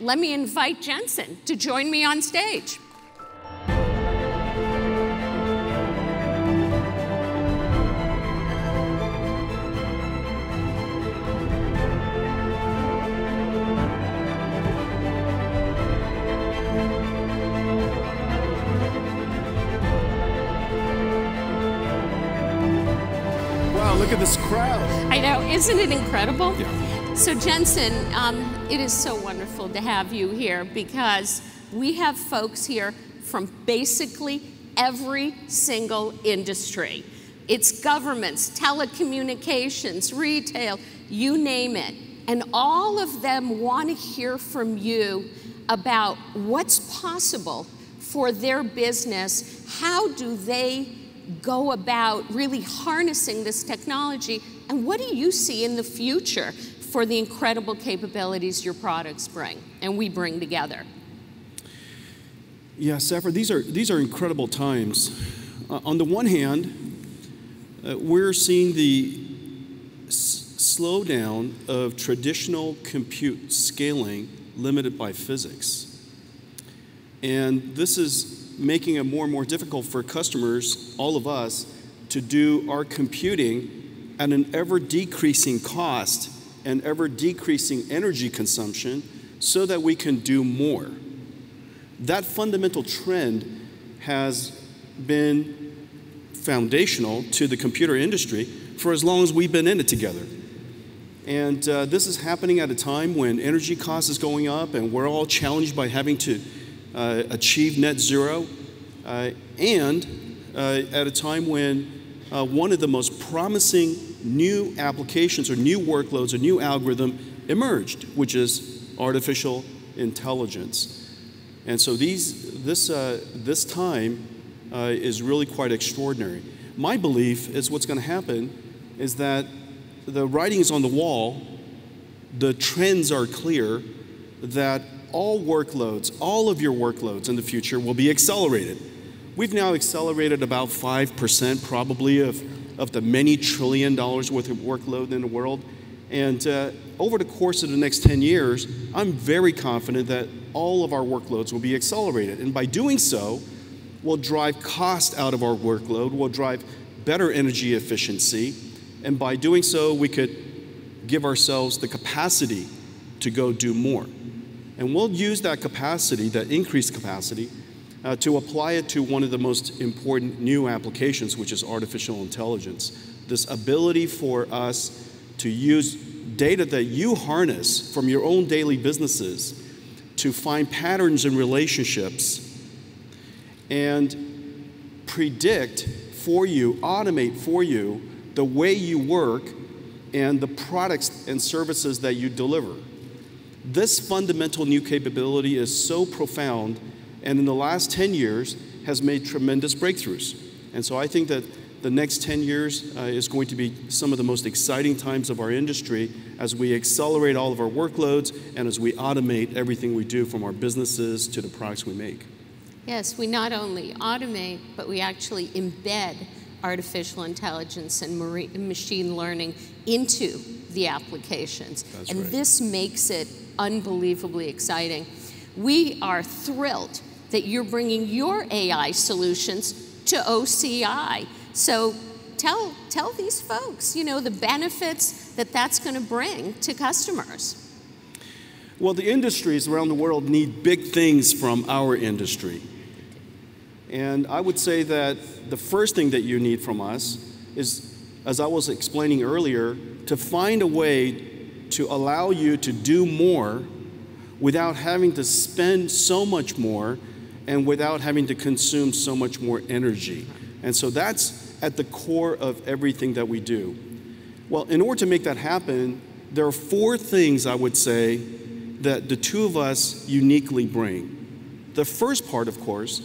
let me invite Jensen to join me on stage. Wow, look at this crowd. I know, isn't it incredible? Yeah. So, Jensen, um, it is so wonderful to have you here because we have folks here from basically every single industry. It's governments, telecommunications, retail, you name it. And all of them want to hear from you about what's possible for their business. How do they go about really harnessing this technology? And what do you see in the future for the incredible capabilities your products bring and we bring together? Yeah, Safra, these are, these are incredible times. Uh, on the one hand, uh, we're seeing the slowdown of traditional compute scaling limited by physics. And this is making it more and more difficult for customers, all of us, to do our computing at an ever decreasing cost and ever decreasing energy consumption so that we can do more. That fundamental trend has been foundational to the computer industry for as long as we've been in it together. And uh, this is happening at a time when energy cost is going up and we're all challenged by having to uh, achieve net zero, uh, and uh, at a time when uh, one of the most promising new applications or new workloads or new algorithm emerged, which is artificial intelligence. And so these, this, uh, this time uh, is really quite extraordinary. My belief is what's going to happen is that the writing is on the wall, the trends are clear, that all workloads, all of your workloads in the future will be accelerated. We've now accelerated about 5% probably of, of the many trillion dollars worth of workload in the world. And uh, over the course of the next 10 years, I'm very confident that all of our workloads will be accelerated. And by doing so, we'll drive cost out of our workload, we'll drive better energy efficiency, and by doing so, we could give ourselves the capacity to go do more. And we'll use that capacity, that increased capacity, uh, to apply it to one of the most important new applications, which is artificial intelligence. This ability for us to use data that you harness from your own daily businesses to find patterns in relationships and predict for you, automate for you the way you work and the products and services that you deliver. This fundamental new capability is so profound and in the last 10 years has made tremendous breakthroughs. And so I think that the next 10 years uh, is going to be some of the most exciting times of our industry as we accelerate all of our workloads and as we automate everything we do from our businesses to the products we make. Yes, we not only automate, but we actually embed artificial intelligence and machine learning into the applications. That's and right. this makes it unbelievably exciting. We are thrilled that you're bringing your AI solutions to OCI. So tell, tell these folks, you know, the benefits that that's going to bring to customers. Well, the industries around the world need big things from our industry. And I would say that the first thing that you need from us is, as I was explaining earlier, to find a way to allow you to do more without having to spend so much more and without having to consume so much more energy. And so that's at the core of everything that we do. Well, in order to make that happen, there are four things I would say that the two of us uniquely bring. The first part, of course,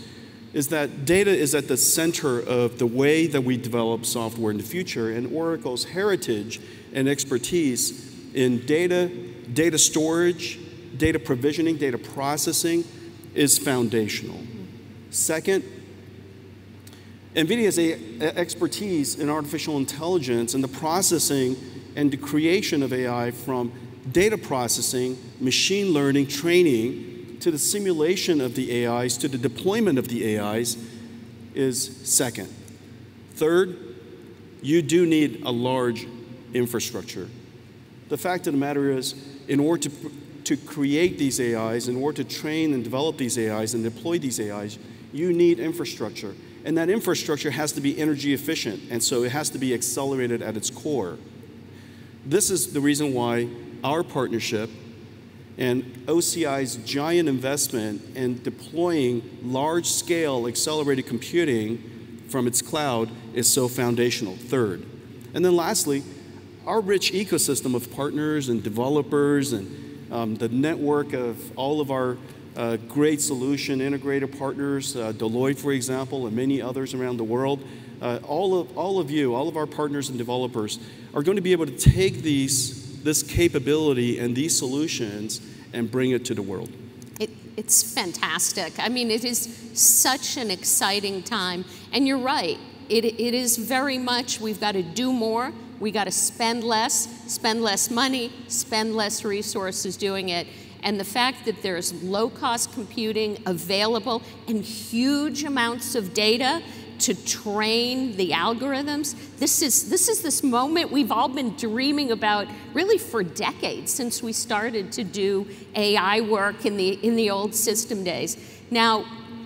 is that data is at the center of the way that we develop software in the future, and Oracle's heritage and expertise in data, data storage, data provisioning, data processing is foundational. Second, NVIDIA's expertise in artificial intelligence and the processing and the creation of AI from data processing, machine learning, training, to the simulation of the AIs, to the deployment of the AIs, is second. Third, you do need a large infrastructure. The fact of the matter is, in order to, to create these AIs, in order to train and develop these AIs and deploy these AIs, you need infrastructure. And that infrastructure has to be energy efficient, and so it has to be accelerated at its core. This is the reason why our partnership and OCI's giant investment in deploying large scale accelerated computing from its cloud is so foundational. Third. And then lastly, our rich ecosystem of partners and developers and um, the network of all of our uh, great solution integrator partners, uh, Deloitte, for example, and many others around the world. Uh, all, of, all of you, all of our partners and developers, are going to be able to take these, this capability and these solutions and bring it to the world. It, it's fantastic. I mean, it is such an exciting time. And you're right, it, it is very much we've got to do more, we got to spend less, spend less money, spend less resources doing it. And the fact that there's low cost computing available and huge amounts of data to train the algorithms. This is, this is this moment we've all been dreaming about really for decades since we started to do AI work in the, in the old system days. Now,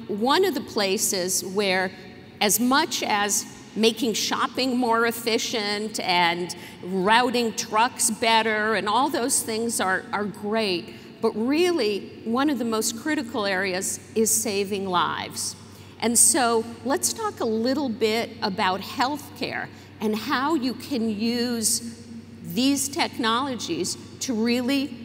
one of the places where as much as making shopping more efficient and routing trucks better and all those things are, are great, but really, one of the most critical areas is saving lives. And so let's talk a little bit about healthcare and how you can use these technologies to really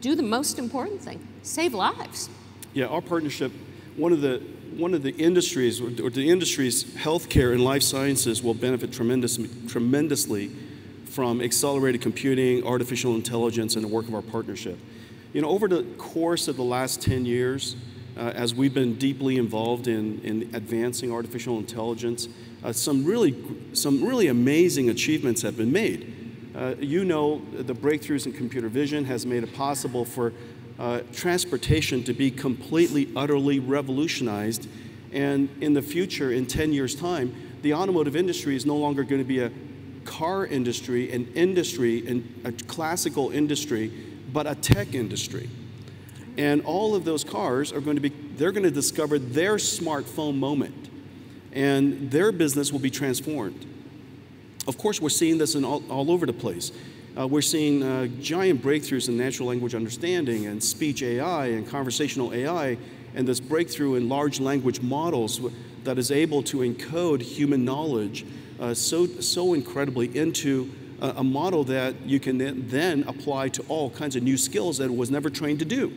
do the most important thing save lives. Yeah, our partnership, one of the one of the industries, or the industries, healthcare and life sciences will benefit tremendous, tremendously from accelerated computing, artificial intelligence, and the work of our partnership. You know, over the course of the last 10 years, uh, as we've been deeply involved in, in advancing artificial intelligence, uh, some, really, some really amazing achievements have been made. Uh, you know, the breakthroughs in computer vision has made it possible for uh, transportation to be completely, utterly revolutionized. And in the future, in 10 years' time, the automotive industry is no longer going to be a car industry, an industry, and a classical industry but a tech industry. And all of those cars are going to be, they're going to discover their smartphone moment. And their business will be transformed. Of course, we're seeing this in all, all over the place. Uh, we're seeing uh, giant breakthroughs in natural language understanding and speech AI and conversational AI, and this breakthrough in large language models that is able to encode human knowledge uh, so, so incredibly into a, a model that you can then apply to all kinds of new skills that it was never trained to do.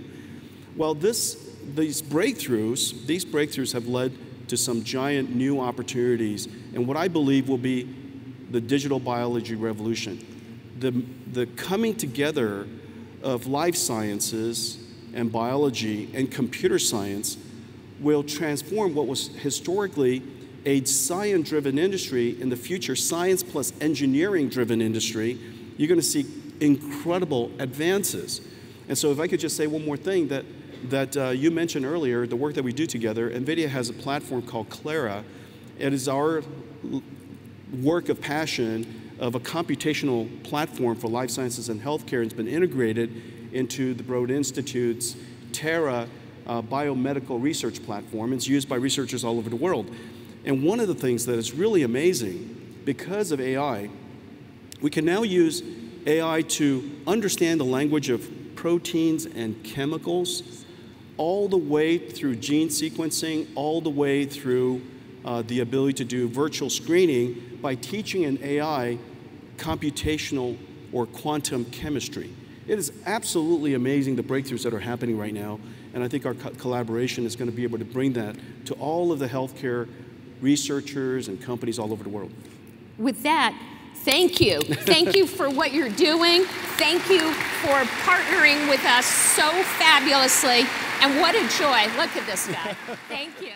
Well, this, these breakthroughs, these breakthroughs have led to some giant new opportunities and what I believe will be the digital biology revolution. The, the coming together of life sciences and biology and computer science will transform what was historically a science driven industry in the future, science plus engineering driven industry, you're going to see incredible advances. And so, if I could just say one more thing that, that uh, you mentioned earlier, the work that we do together, NVIDIA has a platform called Clara. It is our work of passion of a computational platform for life sciences and healthcare. It's been integrated into the Broad Institute's Terra uh, biomedical research platform. It's used by researchers all over the world. And one of the things that is really amazing, because of AI, we can now use AI to understand the language of proteins and chemicals, all the way through gene sequencing, all the way through uh, the ability to do virtual screening by teaching an AI computational or quantum chemistry. It is absolutely amazing the breakthroughs that are happening right now, and I think our co collaboration is going to be able to bring that to all of the healthcare researchers and companies all over the world. With that, thank you. Thank you for what you're doing. Thank you for partnering with us so fabulously. And what a joy. Look at this guy. Thank you.